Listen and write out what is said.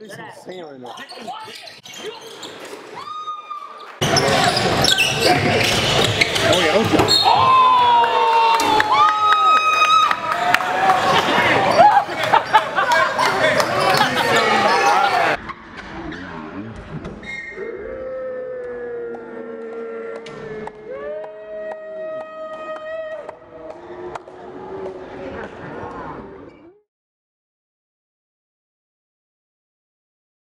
What is he saying right now. Oh, yeah, okay.